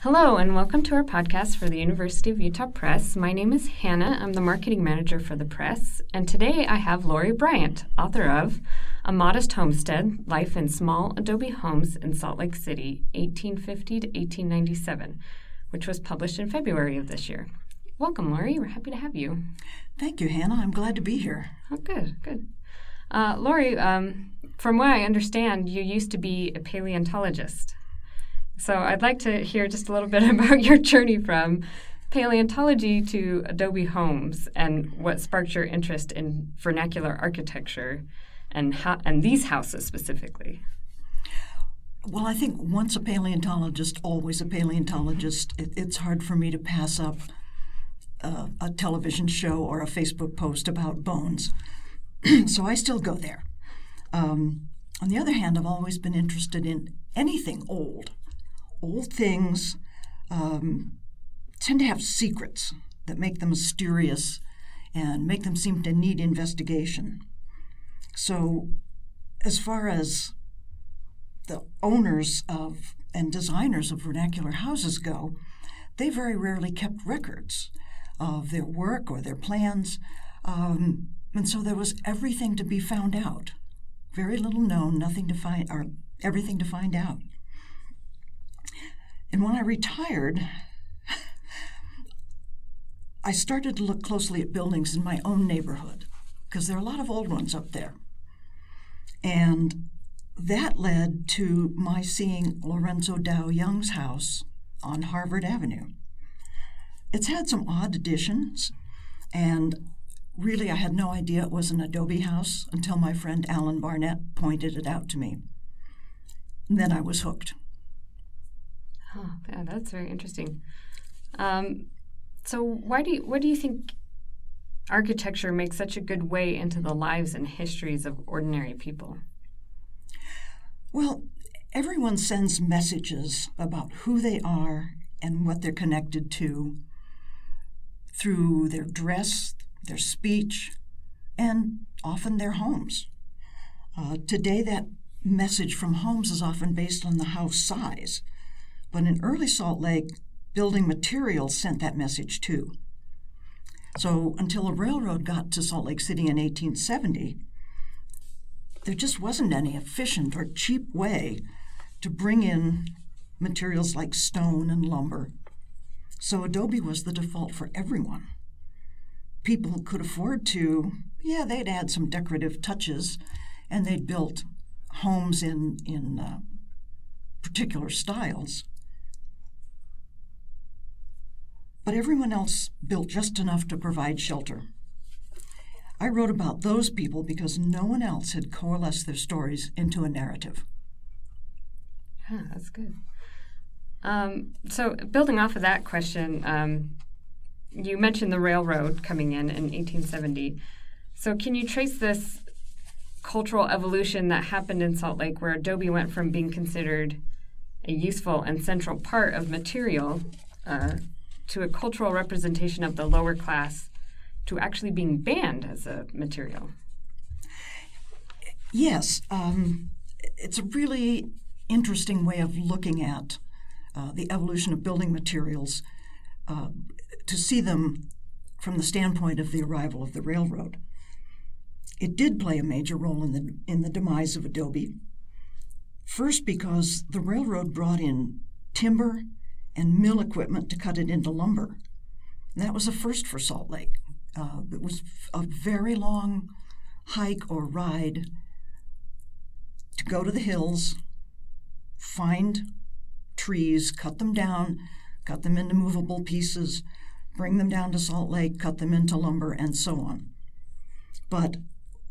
Hello, and welcome to our podcast for the University of Utah Press. My name is Hannah. I'm the marketing manager for the press, and today I have Laurie Bryant, author of A Modest Homestead Life in Small Adobe Homes in Salt Lake City, 1850 to 1897, which was published in February of this year. Welcome, Laurie. We're happy to have you. Thank you, Hannah. I'm glad to be here. Oh, good, good. Uh, Laurie, um, from what I understand, you used to be a paleontologist. So I'd like to hear just a little bit about your journey from paleontology to Adobe Homes and what sparked your interest in vernacular architecture and how, and these houses specifically. Well, I think once a paleontologist, always a paleontologist. It, it's hard for me to pass up uh, a television show or a Facebook post about bones. so I still go there. Um, on the other hand, I've always been interested in anything old old things um, tend to have secrets that make them mysterious and make them seem to need investigation. So, as far as the owners of and designers of vernacular houses go, they very rarely kept records of their work or their plans. Um, and so there was everything to be found out. Very little known, nothing to find, or everything to find out. And when I retired, I started to look closely at buildings in my own neighborhood because there are a lot of old ones up there. And that led to my seeing Lorenzo Dow Young's house on Harvard Avenue. It's had some odd additions, and really I had no idea it was an adobe house until my friend Alan Barnett pointed it out to me. And then I was hooked. Oh, yeah, that's very interesting. Um, so, why do you, what do you think architecture makes such a good way into the lives and histories of ordinary people? Well, everyone sends messages about who they are and what they're connected to through their dress, their speech, and often their homes. Uh, today, that message from homes is often based on the house size. But in early Salt Lake, building materials sent that message too. So until a railroad got to Salt Lake City in 1870, there just wasn't any efficient or cheap way to bring in materials like stone and lumber. So adobe was the default for everyone. People could afford to, yeah, they'd add some decorative touches and they'd build homes in, in uh, particular styles. But everyone else built just enough to provide shelter. I wrote about those people because no one else had coalesced their stories into a narrative. Yeah, that's good. Um, so, building off of that question, um, you mentioned the railroad coming in in 1870. So, can you trace this cultural evolution that happened in Salt Lake where adobe went from being considered a useful and central part of material uh, to a cultural representation of the lower class to actually being banned as a material. Yes, um, it's a really interesting way of looking at uh, the evolution of building materials uh, to see them from the standpoint of the arrival of the railroad. It did play a major role in the in the demise of Adobe. First, because the railroad brought in timber and mill equipment to cut it into lumber. And that was a first for Salt Lake. Uh, it was a very long hike or ride to go to the hills, find trees, cut them down, cut them into movable pieces, bring them down to Salt Lake, cut them into lumber, and so on. But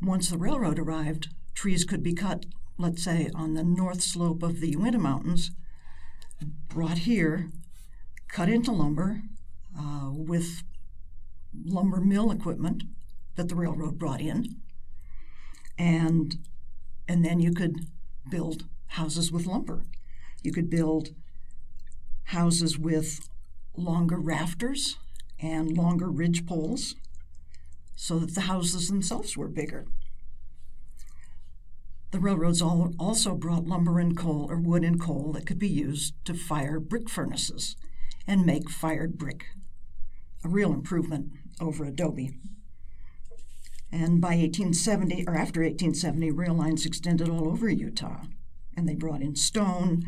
once the railroad arrived, trees could be cut, let's say, on the north slope of the Uinta Mountains brought here, cut into lumber uh, with lumber mill equipment that the railroad brought in, and and then you could build houses with lumber. You could build houses with longer rafters and longer ridge poles so that the houses themselves were bigger. The railroads also brought lumber and coal or wood and coal that could be used to fire brick furnaces and make fired brick. A real improvement over adobe. And by 1870, or after 1870, rail lines extended all over Utah, and they brought in stone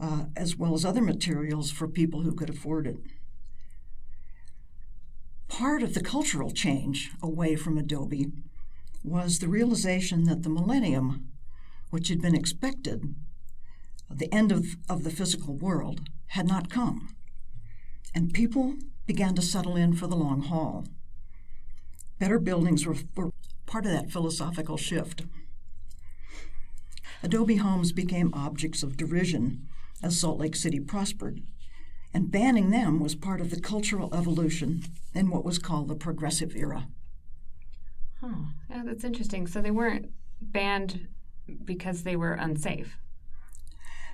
uh, as well as other materials for people who could afford it. Part of the cultural change away from adobe was the realization that the millennium, which had been expected, the end of, of the physical world, had not come. And people began to settle in for the long haul. Better buildings were, were part of that philosophical shift. Adobe homes became objects of derision as Salt Lake City prospered, and banning them was part of the cultural evolution in what was called the progressive era. Huh. Yeah, that's interesting. So they weren't banned because they were unsafe?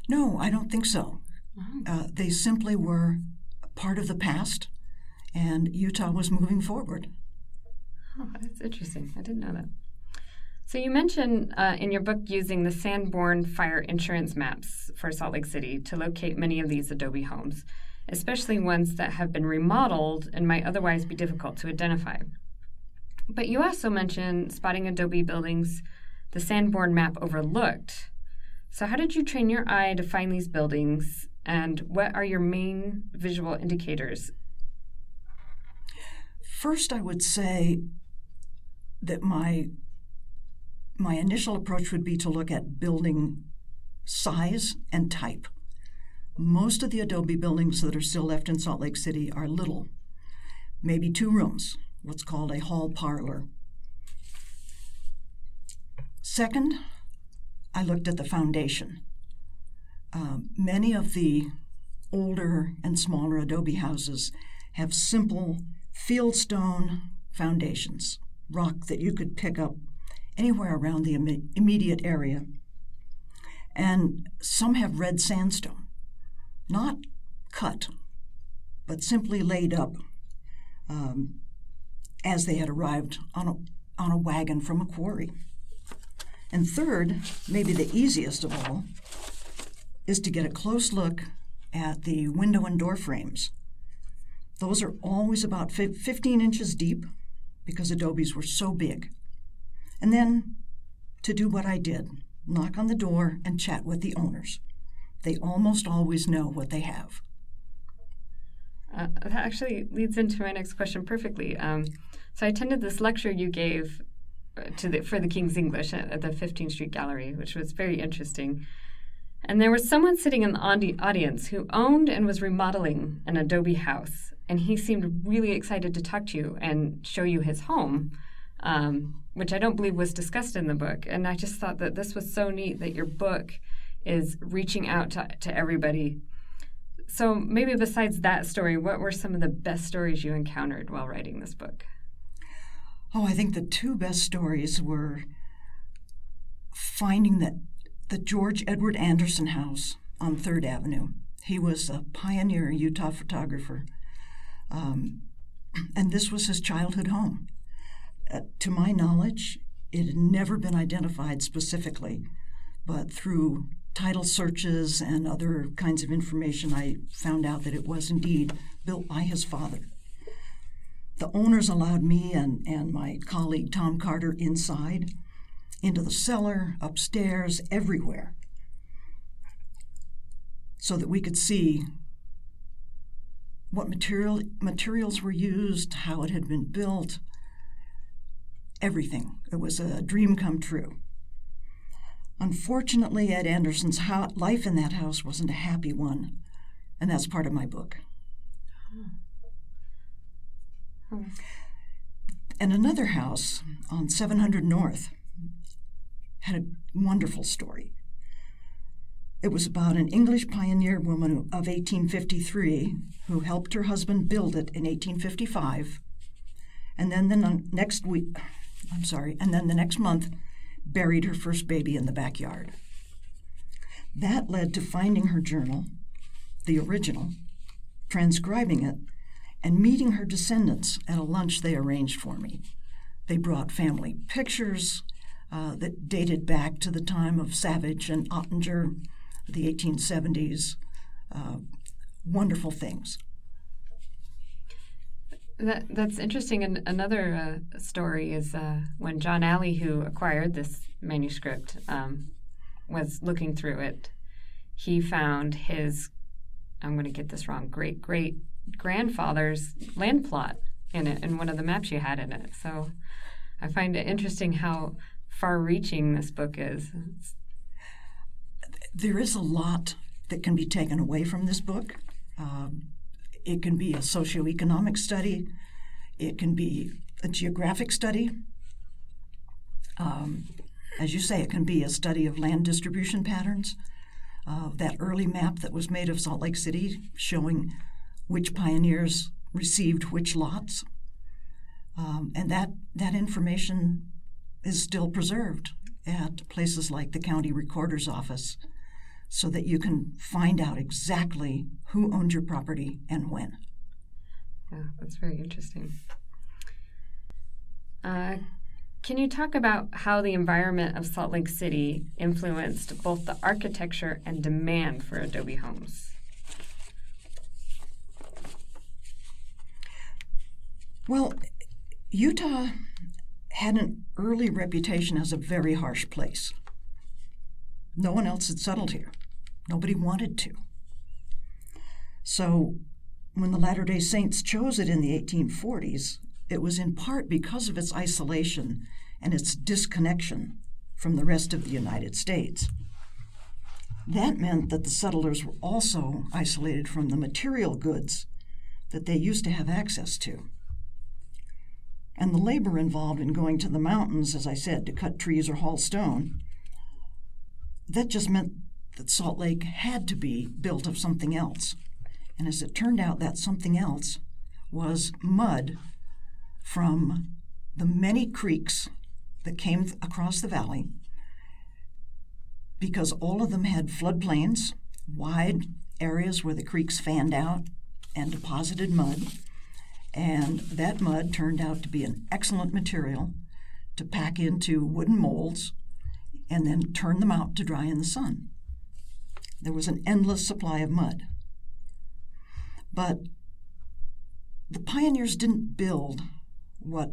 No, I don't think so. Uh-huh. Uh, they simply were part of the past, and Utah was moving forward. Oh, that's interesting. I didn't know that. So you mentioned uh, in your book using the Sanborn fire insurance maps for Salt Lake City to locate many of these adobe homes, especially ones that have been remodeled and might otherwise be difficult to identify. But you also mentioned spotting adobe buildings the Sanborn map overlooked. So how did you train your eye to find these buildings and what are your main visual indicators? First, I would say that my my initial approach would be to look at building size and type. Most of the adobe buildings that are still left in Salt Lake City are little, maybe two rooms, what's called a hall parlor. Second, I looked at the foundation. Uh, many of the older and smaller adobe houses have simple fieldstone foundations, rock that you could pick up anywhere around the Im- immediate area. And some have red sandstone, not cut, but simply laid up um, as they had arrived on a, on a wagon from a quarry. And third, maybe the easiest of all, is to get a close look at the window and door frames. Those are always about 15 inches deep because adobes were so big. And then to do what I did knock on the door and chat with the owners. They almost always know what they have. Uh, that actually leads into my next question perfectly. Um, so I attended this lecture you gave to the, for the King's English at, at, the 15th Street Gallery, which was very interesting. And there was someone sitting in the audience who owned and was remodeling an adobe house, and he seemed really excited to talk to you and show you his home um, which I don't believe was discussed in the book. And I just thought that this was so neat that your book is reaching out to, to everybody. So, maybe besides that story, what were some of the best stories you encountered while writing this book? Oh, I think the two best stories were finding that the George Edward Anderson house on Third Avenue. He was a pioneer Utah photographer. Um, and this was his childhood home. Uh, to my knowledge, it had never been identified specifically, but through title searches and other kinds of information, I found out that it was indeed built by his father. The owners allowed me and, and my colleague Tom Carter inside, into the cellar, upstairs, everywhere, so that we could see what material, materials were used, how it had been built, everything. It was a dream come true. Unfortunately, Ed Anderson's life in that house wasn't a happy one, and that's part of my book. Hmm. And another house on 700 North had a wonderful story. It was about an English pioneer woman of 1853 who helped her husband build it in 1855. And then the next week, I'm sorry, and then the next month buried her first baby in the backyard. That led to finding her journal, the original, transcribing it, and meeting her descendants at a lunch they arranged for me. They brought family pictures, uh, that dated back to the time of Savage and Ottinger, the 1870s. Uh, wonderful things. That, that's interesting. And another uh, story is uh, when John Alley, who acquired this manuscript, um, was looking through it, he found his, I'm going to get this wrong, great great grandfather's land plot in it, in one of the maps you had in it. So I find it interesting how far reaching this book is. There is a lot that can be taken away from this book. Um, it can be a socioeconomic study, it can be a geographic study. Um, as you say, it can be a study of land distribution patterns. Uh, that early map that was made of Salt Lake City showing which pioneers received which lots. Um, and that, that information is still preserved at places like the county recorder's office so that you can find out exactly who owned your property and when. Yeah, that's very interesting. Uh, can you talk about how the environment of Salt Lake City influenced both the architecture and demand for adobe homes? Well, Utah had an early reputation as a very harsh place. No one else had settled here. Nobody wanted to. So, when the Latter day Saints chose it in the 1840s, it was in part because of its isolation and its disconnection from the rest of the United States. That meant that the settlers were also isolated from the material goods that they used to have access to. And the labor involved in going to the mountains, as I said, to cut trees or haul stone, that just meant that Salt Lake had to be built of something else. And as it turned out, that something else was mud from the many creeks that came across the valley, because all of them had floodplains, wide areas where the creeks fanned out and deposited mud. And that mud turned out to be an excellent material to pack into wooden molds and then turn them out to dry in the sun. There was an endless supply of mud. But the pioneers didn't build what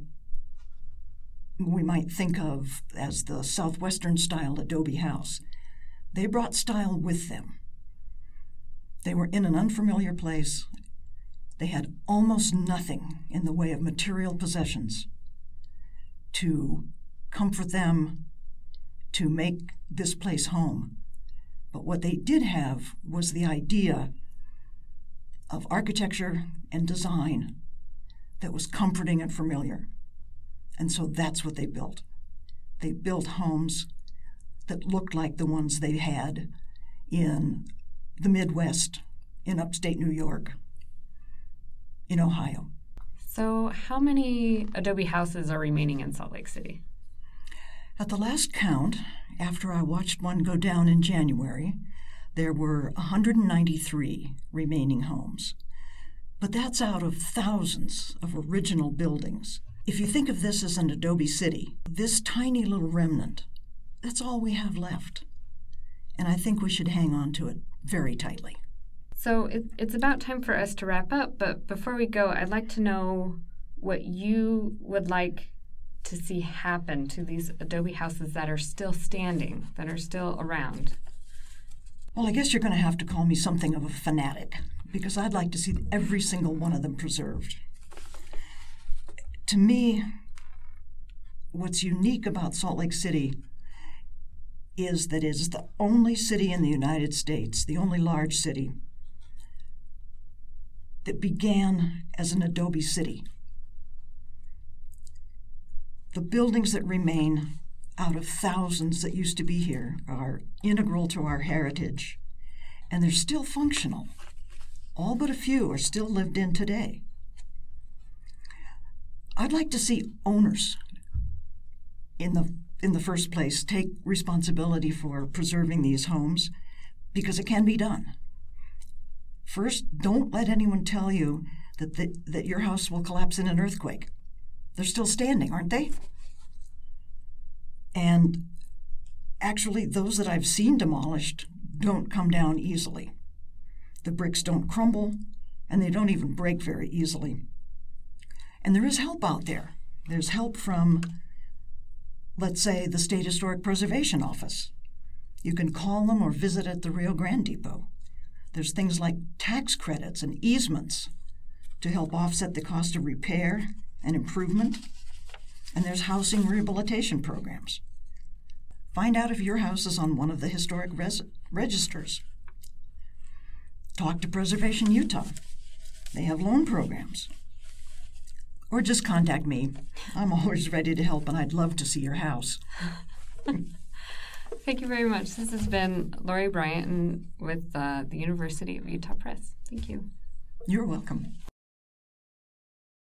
we might think of as the southwestern style adobe house. They brought style with them. They were in an unfamiliar place. They had almost nothing in the way of material possessions to comfort them, to make this place home. But what they did have was the idea of architecture and design that was comforting and familiar. And so that's what they built. They built homes that looked like the ones they had in the Midwest, in upstate New York, in Ohio. So, how many adobe houses are remaining in Salt Lake City? At the last count, after I watched one go down in January, there were 193 remaining homes. But that's out of thousands of original buildings. If you think of this as an adobe city, this tiny little remnant, that's all we have left. And I think we should hang on to it very tightly. So it, it's about time for us to wrap up, but before we go, I'd like to know what you would like to see happen to these adobe houses that are still standing, that are still around. Well, I guess you're going to have to call me something of a fanatic because I'd like to see every single one of them preserved. To me, what's unique about Salt Lake City is that it is the only city in the United States, the only large city, that began as an adobe city. The buildings that remain out of thousands that used to be here are integral to our heritage, and they're still functional. All but a few are still lived in today. I'd like to see owners in the in the first place take responsibility for preserving these homes because it can be done. First, don't let anyone tell you that, the, that your house will collapse in an earthquake. They're still standing, aren't they? And actually, those that I've seen demolished don't come down easily. The bricks don't crumble, and they don't even break very easily. And there is help out there. There's help from, let's say, the State Historic Preservation Office. You can call them or visit at the Rio Grande Depot. There's things like tax credits and easements to help offset the cost of repair and improvement. And there's housing rehabilitation programs. Find out if your house is on one of the historic registers. Talk to Preservation Utah. They have loan programs. Or just contact me. I'm always ready to help, and I'd love to see your house. Thank you very much. This has been Laurie Bryant with uh, the University of Utah Press. Thank you. You're welcome.